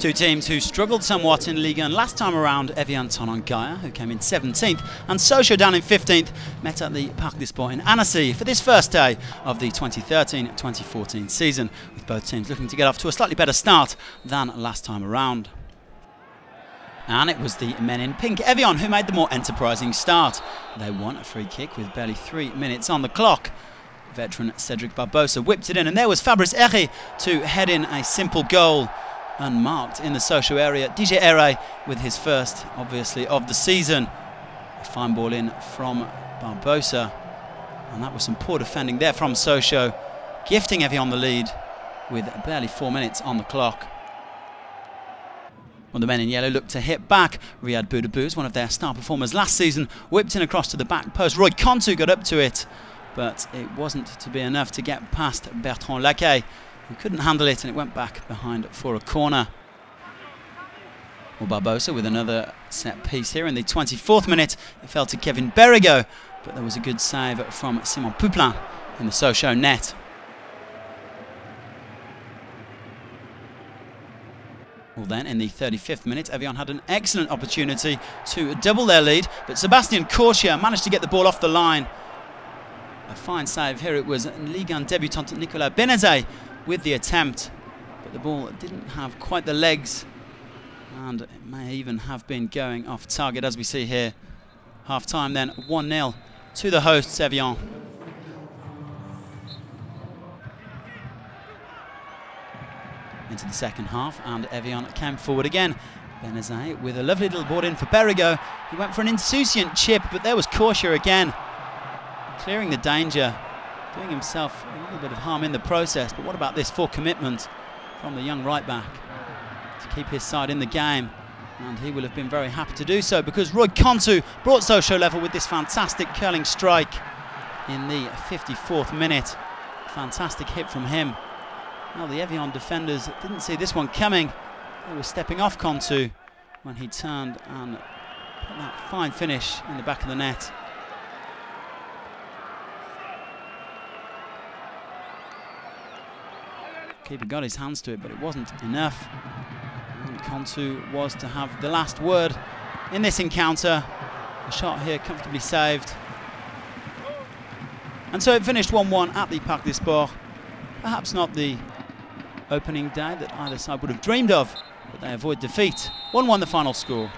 Two teams who struggled somewhat in Ligue 1 last time around, Evian Thonon-Gaillard, who came in 17th, and Sochaux down in 15th, met at the Parc des Sports in Annecy for this first day of the 2013-2014 season, with both teams looking to get off to a slightly better start than last time around. And it was the men in pink, Evian, who made the more enterprising start. They won a free kick with barely three minutes on the clock. Veteran Cedric Barbosa whipped it in, and there was Fabrice Ehret to head in a simple goal unmarked in the Sochaux area. DJ Ere with his first, obviously, of the season. A fine ball in from Barbosa. And that was some poor defending there from Sochaux, gifting Evian the lead with barely four minutes on the clock. Well, the men in yellow looked to hit back. Ryad Boudebouz, one of their star performers last season, whipped in across to the back post. Roy Contout got up to it, but it wasn't to be enough to get past Bertrand Laquait. He couldn't handle it and it went back behind for a corner. Well, Barbosa with another set piece here in the 24th minute. It fell to Kevin Berigaud, but there was a good save from Simon Pouplin in the Sochaux net. Well then, in the 35th minute, Evian had an excellent opportunity to double their lead, but Sebastian Corchia managed to get the ball off the line. A fine save here. It was Ligue 1 debutant Nicolas Benezet with the attempt, but the ball didn't have quite the legs, and it may even have been going off target as we see here. Half time then 1 0 to the hosts, Evian. Into the second half, and Evian came forward again. Benezet with a lovely little board in for Berigaud. He went for an insouciant chip, but there was Corchia again, clearing the danger doing himself a little bit of harm in the process. But what about this full commitment from the young right back to keep his side in the game? And he will have been very happy to do so because Roy Contout brought Sochaux level with this fantastic curling strike in the 54th minute. Fantastic hit from him. Well, the Evian defenders didn't see this one coming. They were stepping off Contout when he turned and put that fine finish in the back of the net. Keeper got his hands to it, but it wasn't enough. And was to have the last word in this encounter. A shot here comfortably saved. And so it finished 1-1 at the Parc des Sports. Perhaps not the opening day that either side would have dreamed of, but they avoid defeat. 1-1 the final score.